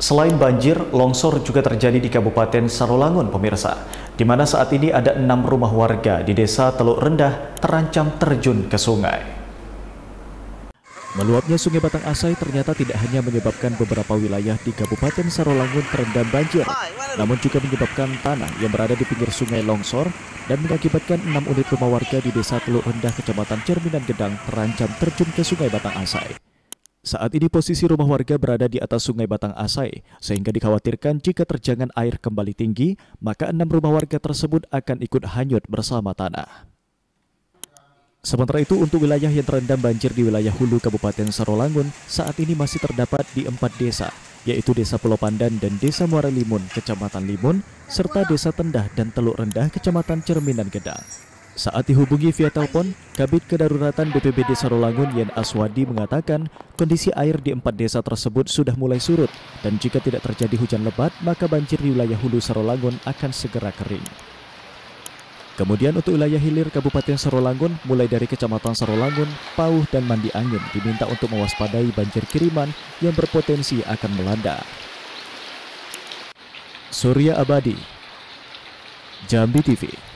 Selain banjir, longsor juga terjadi di Kabupaten Sarolangun, pemirsa, di mana saat ini ada enam rumah warga di Desa Teluk Rendah terancam terjun ke sungai. Meluapnya Sungai Batang Asai ternyata tidak hanya menyebabkan beberapa wilayah di Kabupaten Sarolangun terendam banjir, namun juga menyebabkan tanah yang berada di pinggir sungai longsor dan mengakibatkan enam unit rumah warga di Desa Teluk Rendah, Kecamatan Cerminan Gedang terancam terjun ke Sungai Batang Asai. Saat ini posisi rumah warga berada di atas sungai Batang Asai, sehingga dikhawatirkan jika terjangan air kembali tinggi, maka enam rumah warga tersebut akan ikut hanyut bersama tanah. Sementara itu, untuk wilayah yang terendam banjir di wilayah hulu Kabupaten Sarolangun, saat ini masih terdapat di empat desa, yaitu Desa Pulau Pandan dan Desa Muara Limun, Kecamatan Limun, serta Desa Tendah dan Teluk Rendah, Kecamatan Cerminan Gedang. Saat dihubungi via telepon, Kabit Kedaruratan BPBD Sarolangun Yen Aswadi mengatakan kondisi air di empat desa tersebut sudah mulai surut dan jika tidak terjadi hujan lebat maka banjir di wilayah hulu Sarolangun akan segera kering. Kemudian untuk wilayah hilir Kabupaten Sarolangun mulai dari Kecamatan Sarolangun, Pauh dan Mandi Angin diminta untuk mewaspadai banjir kiriman yang berpotensi akan melanda. Surya Abadi Jambi TV